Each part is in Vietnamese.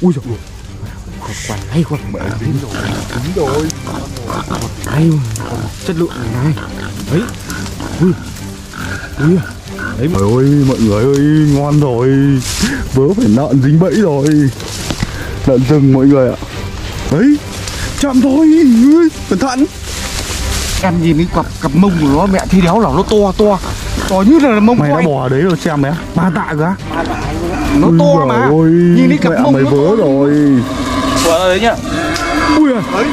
ui ôi còn quản hay còn mẹ dính rồi dính rồi còn chất lượng này đấy. Ui. Ui. À. đấy. Trời ơi mọi người ơi ngon rồi. Vớ phải nợn dính bẫy rồi. Lợn rừng mọi người ạ. Đấy. Chậm thôi. Ui, Cẩn thận. Em nhìn cái cặp cặp mông của nó mẹ thi đéo là nó to to. To như là mông Mày đã ở đấy rồi xem đấy Ba tạ cơ á nó to mà. ơi, nhìn cái cặp mông mày vớ rồi. Của đấy nhá. Ui à. Đấy.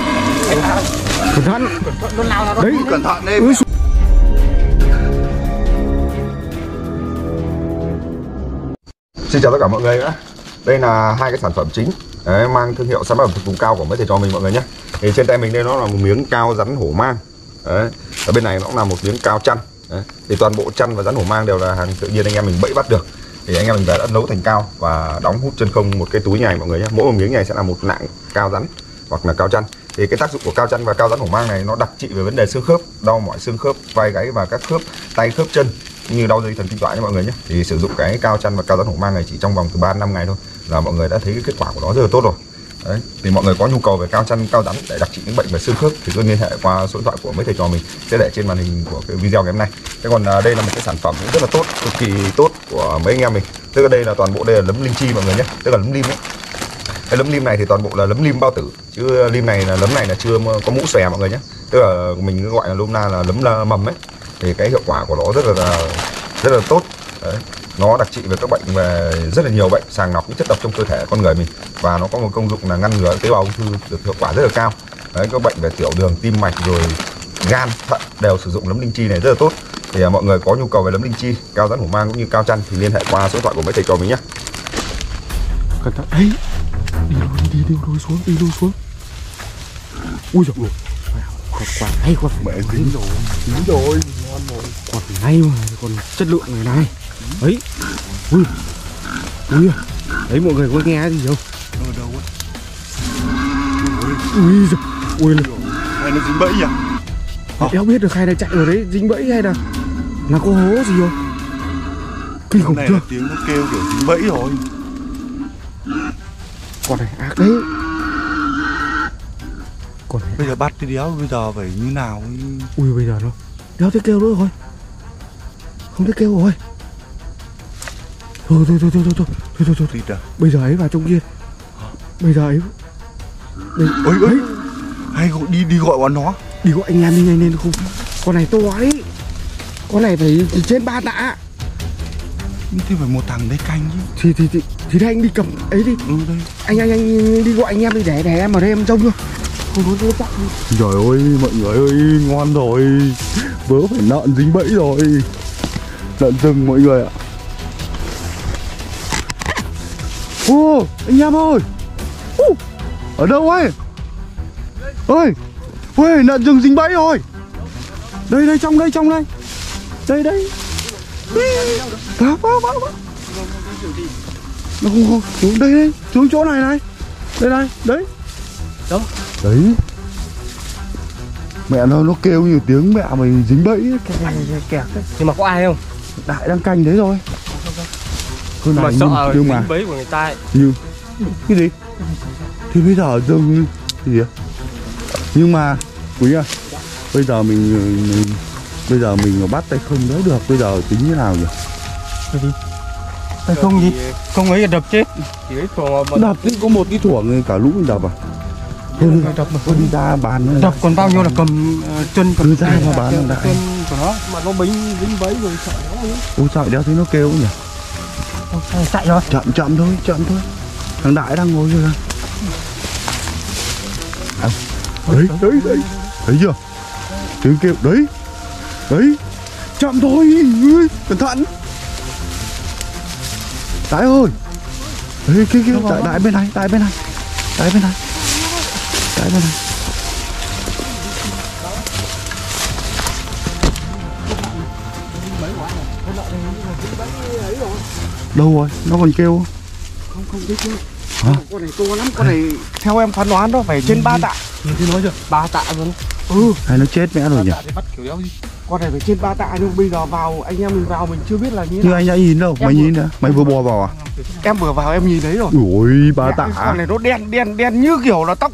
Cẩn thận. Nó lao ra đấy. Cẩn thận đi ui Xin chào tất cả mọi người nhé Đây là hai cái sản phẩm chính. Đấy, mang thương hiệu sản phẩm thực vùng cao của mấy thầy trò mình mọi người nhé thì trên tay mình đây nó là một miếng cao rắn hổ mang. Đấy. ở bên này nó cũng là một miếng cao chăn. Đấy. thì toàn bộ chăn và rắn hổ mang đều là hàng tự nhiên anh em mình bẫy bắt được thì anh em mình đã, đã nấu thành cao và đóng hút chân không một cái túi này mọi người nhé. Mỗi một miếng này sẽ là một nạng cao rắn hoặc là cao chăn. Thì cái tác dụng của cao chăn và cao rắn hổ mang này nó đặc trị về vấn đề xương khớp đau mỏi xương khớp vai gáy và các khớp tay khớp chân như đau dây thần kinh tọa nha mọi người nhé. Thì sử dụng cái cao chăn và cao rắn hổ mang này chỉ trong vòng từ 3 năm ngày thôi là mọi người đã thấy cái kết quả của nó rất là tốt rồi. Đấy, thì mọi người có nhu cầu về cao chăn cao rắn để đặc trị những bệnh về xương khớp thì cứ liên hệ qua số điện thoại của mấy thầy trò mình sẽ để trên màn hình của cái video ngày hôm nay. Thế còn à, đây là một cái sản phẩm cũng rất là tốt, cực kỳ tốt của mấy anh em mình. Tức là đây là toàn bộ đây là lấm linh chi mọi người nhé, tức là lấm lim ấy. Cái lấm lim này thì toàn bộ là lấm lim bao tử chứ lim này là lấm này là chưa có mũ xòe mọi người nhé. Tức là mình gọi là lum na là lấm là mầm ấy. Thì cái hiệu quả của nó rất là rất là tốt. Đấy nó đặc trị về các bệnh về rất là nhiều bệnh sàng lọc những chất độc trong cơ thể con người mình. Và nó có một công dụng là ngăn ngừa tế bào ung thư được hiệu quả rất là cao. Đấy các bệnh về tiểu đường tim mạch rồi gan thận đều sử dụng nấm linh chi này rất là tốt. Thì à, mọi người có nhu cầu về nấm linh chi cao rắn hổ mang cũng như cao chăn thì liên hệ qua số điện thoại của mấy thầy trò mình nhé. Cẩn thận. Đấy đi luôn đi đi lui xuống đi lui xuống. Ui dồi ôi còn quản hay còn Mẹ dính rồi Dính rồi. Ngon rồi còn hay mà còn chất lượng này này đấy ui. Ui à. đấy mọi người có nghe gì không? Ở đâu á? Ui giời. Ui là Hay nó dính bẫy à đéo biết được hay là chạy ở đấy dính bẫy hay là là có hố gì không? Kinh khủng chưa? tiếng nó kêu kiểu dính bẫy rồi. Con này ác đấy. Con này Bây giờ bắt cái đéo bây giờ phải như nào ấy. ui bây giờ nó đéo thấy kêu nữa rồi. Không thấy kêu rồi thôi thôi thôi thôi thôi thôi. Thôi thôi thôi. Thịt à bây giờ ấy vào trong kia. Bây giờ ấy đây, Ôi ôi. Hay gọi đi đi gọi bọn nó? Đi gọi anh em đi nhanh lên không? Con này to đấy con này phải trên ba tạ. Thì phải một thằng đấy canh chứ. Thì thì thì thì thế anh đi cầm ấy đi. Ừ đây. Anh anh anh đi gọi anh em đi để để em ở đây em trông thôi. Không có nó Trời ơi mọi người ơi ngon rồi. Vớ phải nợn dính bẫy rồi. Lợn rừng mọi người ạ Ô anh em ơi. Ô, Ở đâu ấy? Ơi Ôi lợn rừng dính bẫy rồi. Đây đây trong đây trong đây. Đây đây. Vào vào vào vào Nó không không xuống đây đây xuống chỗ này này. Đây này đấy. Đâu? Đấy. Mẹ nó nó kêu nhiều tiếng mẹ mày dính bẫy kẹt kẹt kẹt nhưng mà có ai không? Đại đang canh đấy rồi Hơn mà này sợ nhưng, nhưng mà. dính bẫy của người ta ấy. nhưng cái gì? Thì bây giờ dừng cái gì ạ? nhưng mà quý à bây giờ mình, mình bây giờ mình mà bắt tay không đỡ được bây giờ tính như nào nhỉ? Hay không gì? Không ấy đập chết. Chỉ ấy của bọn đập thì có một cái thuổng cả lũ mình đập à? Thôi đi đập mà. thôi đi ra bàn đập còn bao nhiêu là cầm ờ, chân cầm Cứ ra mà bán chân, đại. chân của nó? Mà nó bính dính bẫy rồi sợ nó ôi sao đéo thấy nó kêu nhỉ Sao chạy rồi. Chậm chậm thôi chậm thôi. Thằng đại đang ngồi rồi à, đấy đấy đấy. thấy chưa? Tiếng kêu đấy. Đấy. Chậm thôi. Cẩn thận. Đại ơi. Đấy kia kia đại đại bên này đại bên này. Đại bên này. Đại bên này đâu rồi? Nó còn kêu không không biết chưa Hả? con này to lắm con này theo em phán đoán đó phải trên ba tạ. Nhìn thấy nói chưa? Ba tạ luôn ừ. Hay nó chết mẹ rồi nhỉ? Tạ thì bắt kiểu đéo gì con này phải trên ba tạ nhưng bây giờ vào anh em mình vào mình chưa biết là như thế nào. anh đã nhìn đâu? Mày nhìn nè mày vừa bò vào à? Em vừa vào em nhìn thấy rồi. Ui ba tạ. con này nó đen đen đen như kiểu là tóc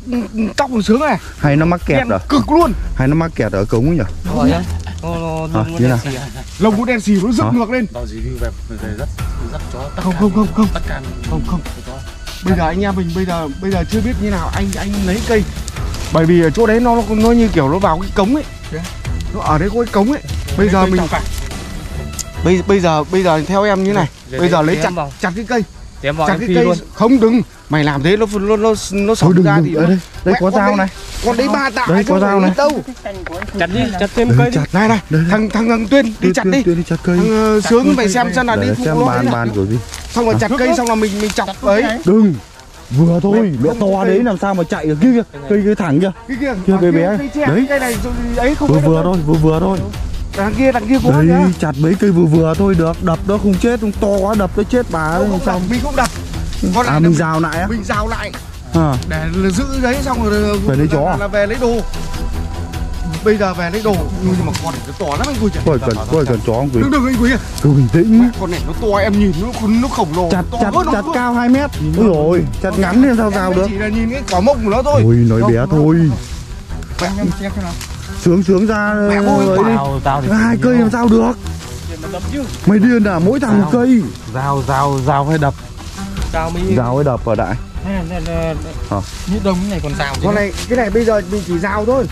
tóc còn sướng này. Hay nó mắc kẹt đen à? cực luôn. Hay nó mắc kẹt ở cống ấy nhỉ? Rồi nhá. Nó nó À, nó như nào? lông nó đen xì nó rực ngược lên. Đó review về về rất rất chó tất không không không không. tất cả không không. bây giờ anh em mình bây giờ bây giờ chưa biết như nào anh anh lấy cây. Bởi vì ở chỗ đấy nó nó như kiểu nó vào cái cống ấy. Nó ở đấy có cái cống ấy. Bây giờ mình bây bây giờ bây giờ theo em như này. bây giờ lấy chặt chặt cái cây Tém vào chặt em cái phi cây luôn. không đừng mày làm thế nó nó nó nó sọc ra đừng thì ở nó- đây đây Mẹ, có dao này. Con đấy ba tạ Đây, có dao này. đâu? Chặt đi, chặt thêm cây đi. chặt này này. Thằng thằng thằng tuyên đi chặt tuyên, đi. Tuyên đi chặt cây. Thằng ờ, sướng phải xem xem là đi phụ xem nó bàn bàn kiểu gì. Xong rồi chặt cây xong là mình mình chọc ấy. đừng vừa thôi Mẹ, to đấy làm sao mà chạy được? Kia kìa cây cây thẳng kia. cái kia Kia bé. bé. cây tre, Đấy. cây này rồi ấy không vừa vừa thôi vừa vừa thôi đằng kia đằng kia có đấy chặt mấy cây vừa vừa thôi được. Đập nó không chết không to quá đập nó chết bà Không, không xong. mình không đập. Con à mình rào lại á. mình rào lại. À. Để giữ đấy xong rồi Về lấy chó à? là về lấy đồ. Bây giờ về lấy đồ. Nhưng mà con này nó to lắm anh quỳ coi cần coi cần chó không quý đừng đừng anh quỳ cứ bình tĩnh. Con này nó to em nhìn nó nó khổng lồ. Chặt to chặt nó chặt cao 2 mét. Ôi rồi chặt ngắn nên sao Em rào được? chỉ là nhìn cái quả mông của nó thôi. Ôi nói bé thôi. Anh em xem xem nào sướng sướng ra ấy đi. hai cây làm sao được? Mày điên à? Mỗi thằng một cây. Dao dao dao hay đập. Dao mới rào ấy đập vào đại? Này, này, này, Hả? Như đông này còn dao con này cái này bây giờ mình chỉ rào thôi.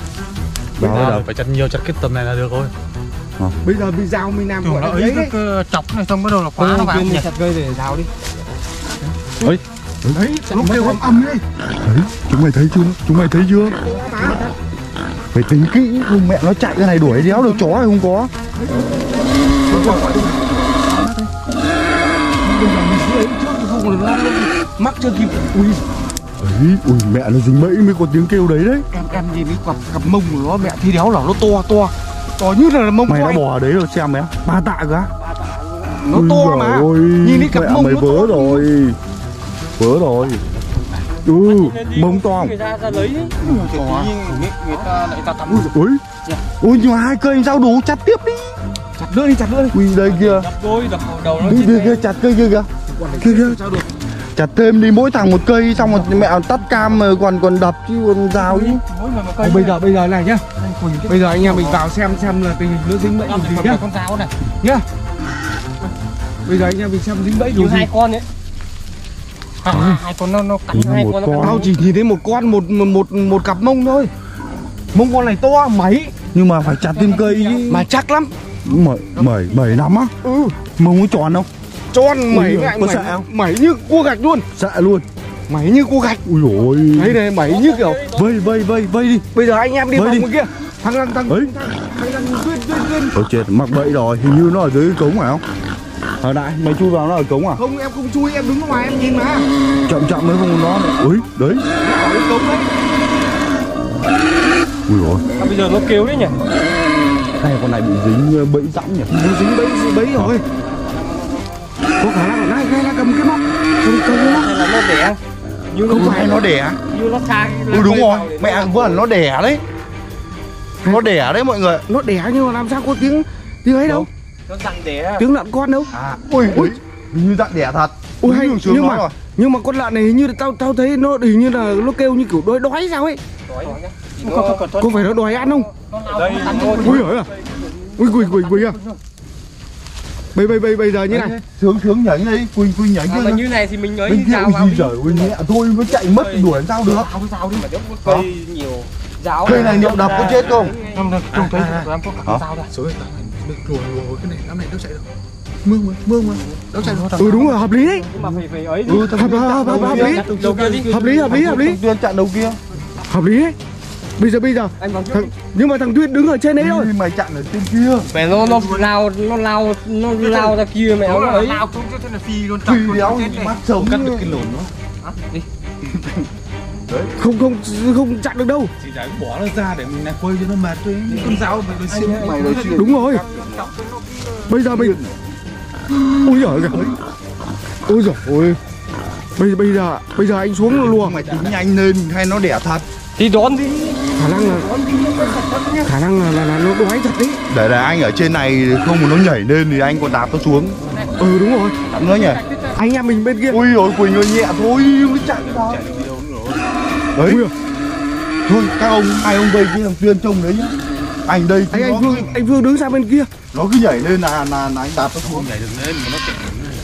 Ấy đập? phải chặt nhiều chặt cái tầm này là được rồi. Bây giờ mình rào mình làm tưởng gọi là ấy ấy ờ, chọc này xong bắt đầu là khóa nó vào nhỉ? chặt cây để dao đi. đấy lúc kêu âm âm đấy đấy chúng mày thấy chưa? Chúng mày thấy chưa phải tính kỹ. Không mẹ nó chạy cái này đuổi đéo được chó hay không có. Mắc chưa kịp. Ui. Ấy ui mẹ nó dính bẫy mới có tiếng kêu đấy đấy. Em em nhìn cái cặp cặp mông của nó mẹ thi đéo là nó to to. To như là mông mày đã bò ở đấy rồi xem mẹ ba tạ cơ á. Nó Ui to mà. ơi, nhìn cái cặp mẹ mông mày nó vớ to. rồi. Vớ rồi ừ mông to. Người ta ra lấy ấy. to người, người ta lại ta tắm. Ui ui mà hai cây sao đủ chặt tiếp đi. Chặt nữa đi chặt nữa đi. Ui đây kia đập đôi đập đầu nó đi kia kia chặt cây kia kìa. Kia kia chặt thêm đi mỗi thằng một cây xong rồi mẹ tắt cam mà còn còn đập chứ còn rào chứ. Cây. bây giờ bây giờ này nhá. Bây giờ anh em mình vào xem xem là tình hình nó dính bẫy gì nhá. con dao này. nhá. Bây giờ anh em mình xem dính bẫy Như gì hai con ấy. À, hai con nó nó cắn hai con nó con. tao chỉ nhìn thấy một con một một một, một cặp mông thôi mông con này to mấy nhưng mà phải chặt thêm cây chứ mà chắc lắm mẩy mẩy mẩy lắm á ừ mông có tròn không tròn mẩy mẩy, sợ không? mẩy như cua gạch luôn sợ luôn mẩy như cua gạch ui dồi đấy đây mẩy như kiểu vây vây vây vây đi bây giờ anh em đi đi. ngoài kia thằng thằng thằng ấy thằng thằng tuyên tuyên tuyên chết mắc bẫy rồi hình như nó ở dưới cống phải không Ờ đại mày chui vào nó ở cống à? Không em không chui em đứng ngoài em nhìn mà. Chậm chậm mới không nó ui đấy. Nó ở cống đấy. Ui rồi À, bây giờ nó kêu đấy nhỉ. hay con này bị dính ờ, bẫy dẫm nhỉ? Nó dính bẫy bẫy rồi. Có khả năng ở đây đây là cầm cái móc. Cầm cầm cái móc. Hay là nó đẻ. Như không phải nó đẻ. như nó khai. ừ đúng rồi. mẹ vẫn nó đẻ đấy. Nó đẻ đấy mọi người. Nó đẻ nhưng mà làm sao có tiếng tiếng ấy đâu Nó dặn đẻ. tiếng lợn con đâu à ui ui hình như dạng đẻ thật Ui hay nhưng mà rồi. nhưng mà con lợn này hình như là tao tao thấy nó hình như là nó kêu như kiểu đói đói sao ấy Đói nhá. có phải nó đói ăn không Đây ui giời à ui quỳ quỳ quỳ à bây bây bây bây giờ như này sướng sướng nhảy đi quỳnh quỳnh nhảy À, như này thì mình ấy bên kia ui đi. giời ơi mẹ thôi nó chạy mất đuổi làm sao được Dao dao đi mà nếu có cây nhiều. Dao. cây này liệu đập có chết không Không được, không thấy em có cả Hả? dao đây. Được lùa lùa cái này đám này đâu chạy được. Mương mà mương mà đâu chạy được. Ừ đúng rồi hợp lý. Đấy Nhưng mà phải phải ấy ừ hợp hợp hợp hợp lý. Hợp lý hợp lý hợp lý. Tuyên chặn đầu kia. Hợp lý. Đấy bây giờ bây giờ. Anh vào trước thằng, nhưng mà thằng tuyết đứng ở trên đấy thôi. Mày chặn ở trên kia. Mẹ nó nó lao nó lao nó lao ra kia mẹ nó ấy. lao xuống thế là phi luôn phi đéo mắt sống cắt được cái lồn nó Đi. Không không không chặn được đâu. Chỉ giải bỏ nó ra để mình lại quay cho nó mệt thôi. Những con dao mày đối xuyên mày nói chuyện đúng rồi. Bây giờ mình ui giời kìa ui giời ôi bây bây giờ bây giờ anh xuống lùa. Mày tính nhanh lên hay nó đẻ thật? Thì đón đi. Khả năng là khả năng là là, là nó đói thật đấy. Để là anh ở trên này không mà nó nhảy lên thì anh còn đạp nó xuống. Ừ đúng rồi. Đạp nữa nhỉ? Anh em mình bên kia. Ui rồi quỳnh ơi nhẹ thôi đừng có chạy đâu đấy thôi các ông hai ông đây kia thằng tuyên trông đấy nhá. Anh đây anh nó anh phương anh phương đứng sang bên kia. Nó cứ nhảy lên là là, là anh đạp nó xuống. Nhảy được lên mà nó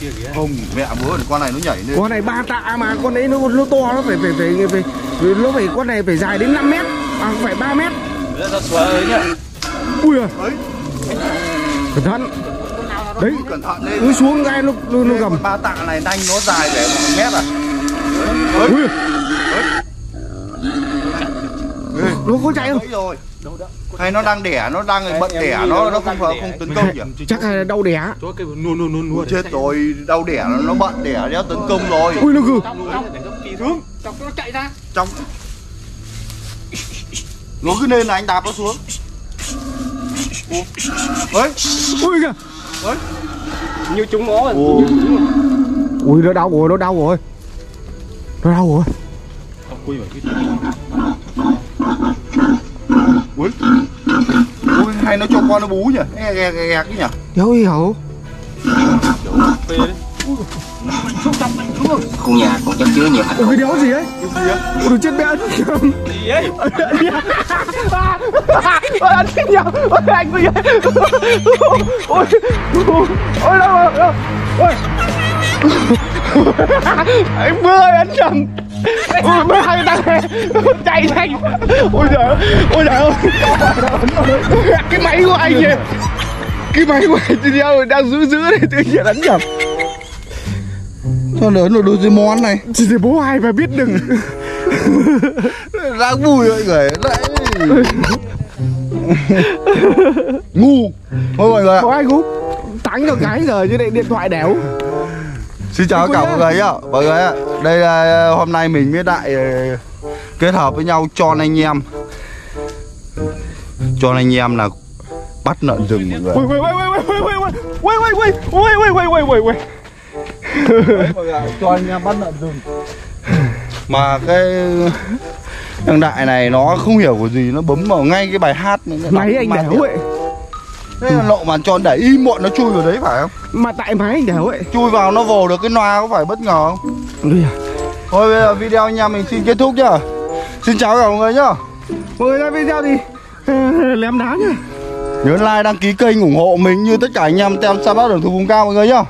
kia kìa. Không mẹ bố con này nó nhảy lên. Con này ba tạ mà con đấy nó nó to nó phải phải phải phải, phải nó phải con này phải dài đến 5 mét à không phải 3 mét. Ui à cẩn thận. Đấy. Cẩn thận lên. Nó xuống cái nó nó, nó gầm. ba tạ này nanh nó dài để một mét à. Ui nó có chạy không? Rồi hay nó đang đẻ nó đang bận đẻ nó nó không không tấn công nhỉ? chắc là đau đẻ. Nua nua nua Ui, chết rồi đau đẻ nó, nó bận đẻ đéo tấn công rồi. Ui nó gừ. Chọc nó chạy ra. Trong nó cứ lên là anh đạp nó xuống. Ấy ui kìa. Như chúng nó Ồ. ui nó đau rồi nó đau rồi. Nó đau rồi ui ui hay nó cho con nó bú nhỉ? Nghe nghe nghe nghe cái nhỉ? Hiểu hiểu khu nhà còn chất chứa nhiều ui cái đéo gì ấy? Ui đồ chết bé ấn nhầm gì ấy? Ôi anh chết nhầm ôi anh ơi. Ôi ôi ôi đâu rồi ôi. Anh mưa anh nhầm ôi mưa hai tăng chạy nhanh ôi trời ơi ôi trời ơi cái máy của anh kìa cái máy của anh thì đeo đang giữ giữ này tự nhiên đánh nhầm sao lớn rồi đôi món này chỉ để bố ai mà biết đừng đang vui rồi người lại ngu thôi mọi người ạ có ai ngu thắng cho cái giờ chứ lại điện thoại đéo Xin chào tất cả mọi người nhá Mọi người ạ đây là hôm nay mình mới đại kết hợp với nhau cho anh em cho anh em là bắt lợn rừng mọi người cho anh em bắt lợn rừng mà cái thằng đại này nó không hiểu của gì nó bấm vào ngay cái bài hát máy anh đéo ấy Thế là lộ màn tròn để im bọn nó chui vào đấy phải không? Mà tại máy anh đéo ấy Chui vào nó vồ được cái loa có phải bất ngờ không? Thôi bây giờ video em mình xin kết thúc nhá. Xin chào cả mọi người nhá. Mọi người ra video thì Lém đá nhá. Nhớ like đăng ký kênh ủng hộ mình như tất cả anh em tem sa bát đường thu vùng cao mọi người nhá